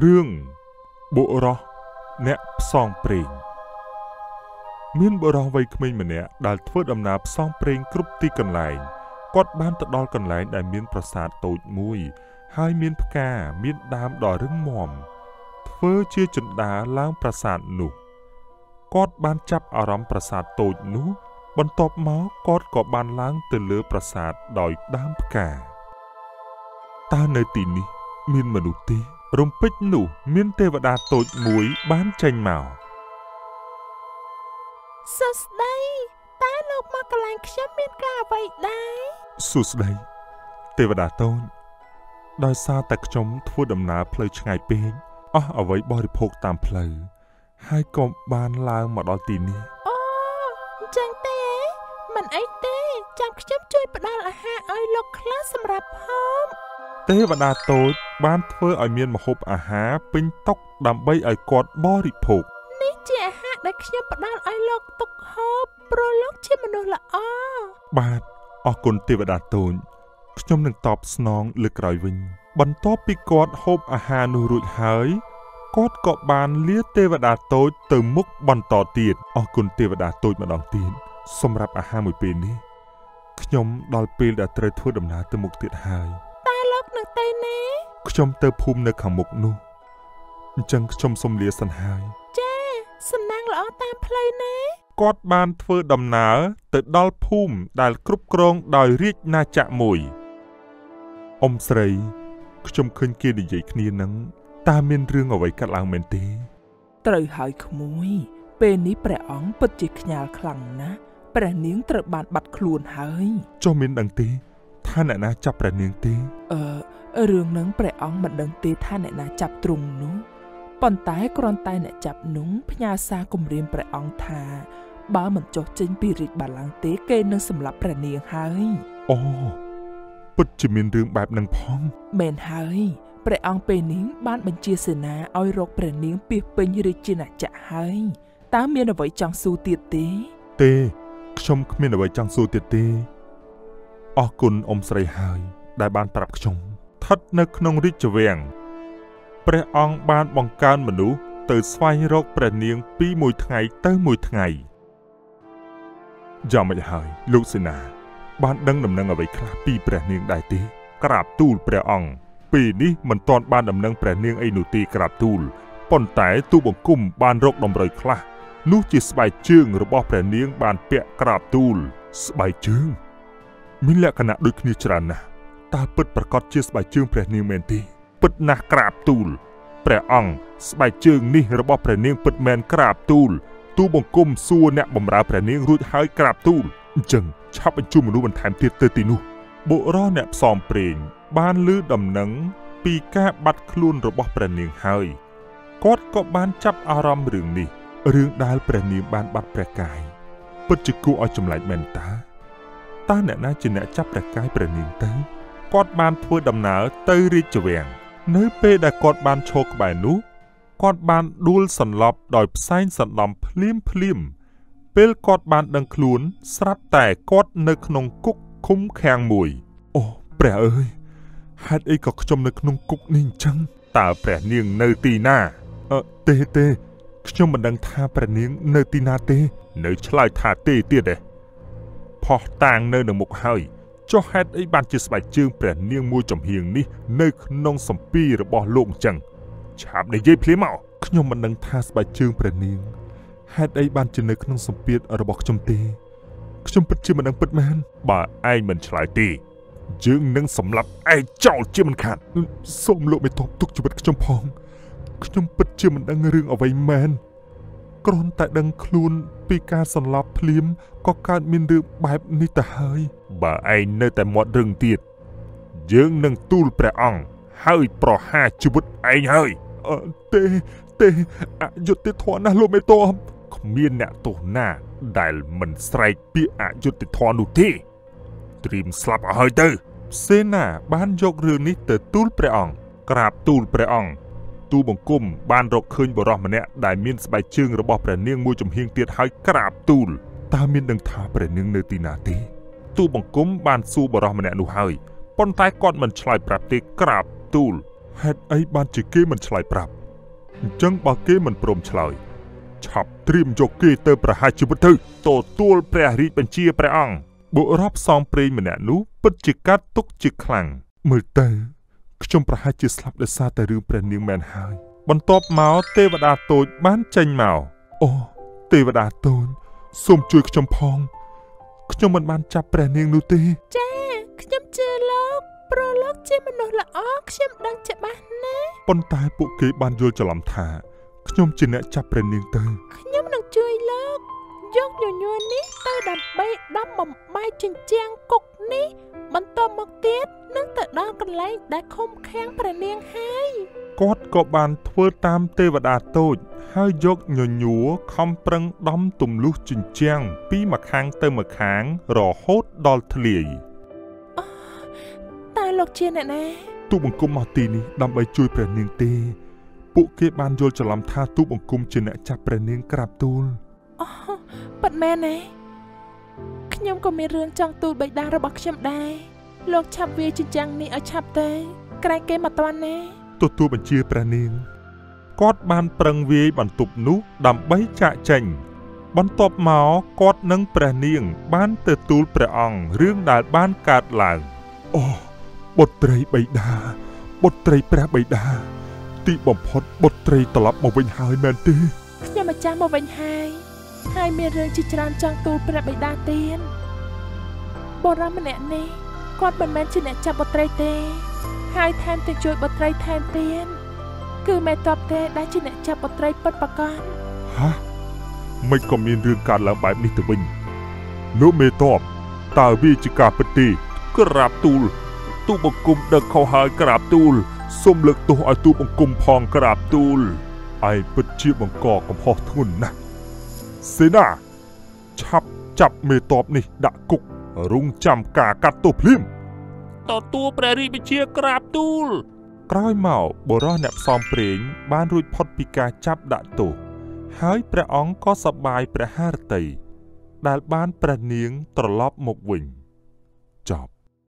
រឿងបុរសអ្នកផ្សងព្រេងមានបុរសវ័យក្មេងម្នាក់ដែលធ្វើដំណើរផ្សងព្រេងគ្រប់ទីកន្លែងគាត់បានទៅដល់កន្លែងដែលមានប្រាសាទតូចមួយ ហើយមានផ្កាមានដើមដ៏រឹងមាំធ្វើជាជណ្ដើរឡើងប្រាសាទនោះគាត់បានចាប់អារម្មណ៍ប្រាសាទតូចនោះ បន្ទាប់មកគាត់ក៏បានឡើងទៅលើប្រាសាទដោយដើមផ្កាតើនៅទីនេះ មានមនុស្សទេ រំពេចនោះមានទេវតាតូចមួយបានចេញមកសួស្តីតើលោកមកកន្លែងខ្ញុំមានការអ្វីដែរសួស្តីទេវតាតូចដោយសារតែខ្ញុំធ្វើដំណើរផ្លូវឆ្ងាយពេកអស់អ្វីបរិភោគតាមផ្លូវហើយក៏បានឡើងមកដល់ទីនេះអូអញ្ចឹងទេមិនអីទេចាំខ្ញុំជួយផ្ដល់អាហារឲ្យលោកខ្លះសម្រាប់ហូប ទេវតាតូចបានធ្វើឲ្យមានម្ហូបអាហារពេញតុដើម្បីឲ្យគាត់បរិភោគនេះជាអាហារដែលខ្ញុំផ្ដល់ឲ្យលោកទុកហូបព្រោះលោកជាមនុស្សល្អបាទអរគុណទេវតាតូចខ្ញុំនឹងតបស្នងលើក្រោយវិញ បន្ទាប់ពីគាត់ហូបអាហារនោះរួចហើយគាត់ក៏បានលាទេវតាតូចទៅមុខបន្តទៀតអរគុណទេវតាតូចម្ដងទៀតសម្រាប់អាហារមួយពេលនេះខ្ញុំដល់ពេលដែលត្រូវធ្វើដំណើរទៅមុខទៀតហើយនឹង ទៅណាខ្ញុំទៅភូមិនៅខាងមុខនោះអញ្ចឹងខ្ញុំសុំលាសិនហើយចាសំណាងល្អតាមផ្លូវណាគាត់បានធ្វើដំណើរទៅដល់ភូមិដែលគ្រប់គ្រងដោយរាជណាចក្រមួយអ៊ំស្រីខ្ញុំឃើញគេនិយាយគ្នានឹងតើមានរឿងអ្វីកើតឡើងមែនទេ ត្រូវហើយក្មួយ ពេលនេះព្រះអង្គពិតជាខ្ញាល់ខ្លាំងណាស់ព្រះនាងត្រូវបានបាត់ខ្លួនហើយចុះមានដឹងទេ ថាអ្នកណាចាប់ព្រះនាងទេអឺរឿងនឹងព្រះអង្គមិនដឹងទេថាអ្នកណាចាប់ទ្រង់នោះប៉ុន្តែគ្រាន់តែអ្នកចាប់នោះផ្ញើសារគំរាមព្រះអង្គថា បើមិនចុះចេញពីរាជបល្ល័ង្កទេគេនឹងសម្លាប់ព្រះនាងហើយអូពិតជាមានរឿងបែបហ្នឹងផងមែនហើយព្រះអង្គពេលនេះបានបញ្ជាសេនាឲ្យរកព្រះនាងពីពេញរាជាណាចក្រហើយតើមានអ្វីចង់សួរទៀតទេ ទេខ្ញុំគ្មានអ្វីចង់សួរទៀតទេ អរគុណអ៊ំស្រីហើយ ដែលបានប្រាប់ខ្ញុំស្ថិតនៅក្នុងរាជវាំងព្រះអង្គបានបង្កើនមនុស្សទៅស្វែងរកព្រះនាងពីមួយថ្ងៃទៅមួយថ្ងៃយ៉ាងម៉េចហើយលោកសេនា បានដឹងដំណឹងអ្វីខ្លះពីព្រះនាងដែរទេ ក្រាបទូលព្រះអង្គពេលនេះមិនទាន់បានដំណឹងព្រះនាងអីនោះទេក្រាបទូលប៉ុន្តែទូបង្គំបានរកដំរីខ្លះនោះជាស្បែកជើងរបស់ព្រះនាងបានពាក់ក្រាបទូល ស្បែកជើង មានលក្ខណៈដូចគ្នាច្រើនណាស់តើពិតប្រកបជាស្បែកជើងព្រះនាងមែនទេពិតណាស់ក្រាបទូលព្រះអង្គស្បែកជើងនេះរបស់ព្រះនាងពិតមែនក្រាបទូលទូបង្គំសួរអ្នកបម្រើព្រះនាងរួចហើយក្រាបទូលអញ្ចឹងឆាប់បញ្ជូនមនុស្សបន្ថែមទៀតទៅទីនោះបុរសអ្នកផ្សំព្រេងបានឮដំណឹងពីការបាត់ខ្លួនរបស់ព្រះនាងហើយគាត់ក៏បានចាប់អារម្មណ៍រឿងនេះរឿងដែលព្រះនាងបានបាត់ព្រះកាយពិតជាគួរឲ្យចម្លែកមែនតើ តើអ្នកណាជាអ្នកចាប់ព្រះកាយព្រះនាងទៅគាត់បានធ្វើដំណើរទៅរាជវាំងនៅពេលដែលគាត់បានឈរក្បែរនោះគាត់បានដួលសន្លប់ដោយផ្សែងសន្លំភ្លាមភ្លាមពេលគាត់បានដឹងខ្លួន ស្រាប់តែគាត់នៅក្នុងគុកឃុំឃាំងមួយអូព្រះអើយហេតុអីក៏ខ្ញុំនៅក្នុងគុកនេះអញ្ចឹងតើព្រះនាងនៅទីណាអឺទេទេខ្ញុំមិនដឹងថាព្រះនាងនៅទីណាទេ នៅឆ្លើយថាទេទៀតទេ ផោះតាងនៅនៅមុខហើយចុះហេតុអីបានជាស្បែកជើងព្រះនាងមួយចំហៀងនេះនៅក្នុងសម្ពីរបស់លោកអញ្ចឹងឆាប់និយាយភ្លាមមកខ្ញុំមិនដឹងថាស្បែកជើងព្រះនាងហេតុអីបានជានៅក្នុងសម្ពាធរបស់ខ្ញុំទេខ្ញុំពិតជាមិនដឹងពិតមែនបើឯងមិនឆ្លើយទេយើងនឹងសម្លាប់ឯងចោលជាមិនខានសូមលោកមេតបទុកជីវិតខ្ញុំផងខ្ញុំពិតជាមិនដឹងរឿងអ្វីមែន គ្រាន់តែដឹងខ្លួនពីការសន្លប់ភ្លាមក៏កើតមានរឿងបែបនេះទៅហើយ បើឯងនៅតែមាត់រឹងទៀតយើងនឹងទូលព្រះអង្គហើយប្រហារជីវិតឯងហើយអឺទេទេអយុត្តិធម៌ណាស់លោកមេតបគ្មានអ្នកទោសណាដែលមិនស្រែកពាក្យអយុត្តិធម៌នោះទេត្រៀមស្លាប់ឲ្យហើយទៅសេនាបានយករឿងនេះទៅទូលព្រះអង្គក្រាបទូលព្រះអង្គ ទូបង្គំបានរកឃើញបរិសម្នាក់ដែលមានស្បែកជើងរបស់ព្រះនាងមួយចំហៀងទៀតហើយក្រាបទូលតើមានដឹងថាព្រះនាងនៅទីណាទេទូបង្គំបានសួរបរិសម្នាក់នោះហើយប៉ុន្តែគាត់មិនឆ្លើយប្រាប់ទេក្រាបទូលហេតុអីបានជាគេមិនឆ្លើយប្រាប់អញ្ចឹងបើគេមិនព្រមឆ្លើយឆាប់ត្រៀមយកគេទៅប្រហារជីវិតទៅទទួលព្រះរាជបញ្ជាព្រះអង្គបុរសផ្សងព្រេងម្នាក់នោះពិតជាកាត់ទុកជាខ្លាំងមើលទៅ ខ្ញុំប្រហែលជាស្លាប់ដោយសារតែរឿងព្រះនាងមែនហើយ បន្ទាប់មកទេវតាតូចបានចេញមកអូទេវតាតូចសូមជួយខ្ញុំផងខ្ញុំមិនបានចាប់ព្រះនាងនោះទេចាខ្ញុំជឿលោកព្រោះលោកជាមនុស្សល្អខ្ញុំដឹងច្បាស់ណាស់ប៉ុន្តែពួកគេបានយល់ច្រឡំថាខ្ញុំជាអ្នកចាប់ព្រះនាងទៅខ្ញុំនឹងជួយលោក យកញញួរនេះទៅដើម្បីដំបំបែកជញ្ជាំងគុកនេះ បន្តមកទៀតនឹងទៅដល់កន្លែងដែលឃុំឃាំងព្រះនាងហើយគាត់ក៏បានធ្វើតាមទេវតាតូច ហើយយកញញួរខំប្រឹងដំទម្លុះជញ្ជាំងពីម្ខាងទៅម្ខាងរហូតដល់ធ្លាយតើលោកជាអ្នកណាទូបង្គំមកទីនេះដើម្បីជួយព្រះនាងទេ ពួកគេបានយល់ច្រឡំថាទូបង្គំជាអ្នកចាប់ព្រះនាងក្រាបទូលអូ ប៉ិតមែនទេខ្ញុំក៏មានរឿងចង់ទូលបិតារបស់ខ្ញុំដែរលោកឆាប់វាយជញ្ជាំងនេះឲ្យឆាប់ទៅក្រែងគេមកតាន់ណាទទួលបញ្ជាព្រះនាងគាត់បានប្រឹងវាយបន្ទប់នោះដើម្បីចាក់ចេញបន្ទាប់មកគាត់និងព្រះនាង បានទៅទូលព្រះអង្គរឿងដែលបានកើតឡើងអូបុត្រីបិតាបុត្រីព្រះបិតាទីបំផុតបុត្រីត្រឡប់មកវិញហើយមែនទេខ្ញុំម្ចាស់មកវិញហើយ ហើយមានរឿងជាច្រើនចង់ទូលព្រះបិតាទៀតបុរសម្នាក់នេះគាត់មិនមែនជាអ្នកចាប់បុត្រីទេ ហើយថែមទាំងជួយបុត្រីថែមទៀតគឺមេតបទេដែលជាអ្នកចាប់បុត្រីពិតប្រាកដហ៎មិនក៏មានរឿងកើតឡើងបែបនេះទៅវិញលោកមេតបតើវាជាការពិតទេក្រាបទូល ទូបង្គំដឹកខុសហើយក្រាបទូលសូមលើកទោសឲ្យទូបង្គំផងក្រាបទូលឯងពិតជាបង្កកំហុសធ្ងន់ណាស់ សេនាឆាប់ចាប់មេតបនេះដាក់គុករងចាំការកាត់ទោសភ្លាមទទួលព្រះរាជបញ្ជាក្រាបទូល ក្រោយមកបុរសអ្នកផ្សំព្រេងបានរួចផុតពីការចាប់ដាក់ទោសហើយព្រះអង្គក៏សប្បាយព្រះハរតីដែលបានព្រះនាងត្រឡប់មកវិញចប់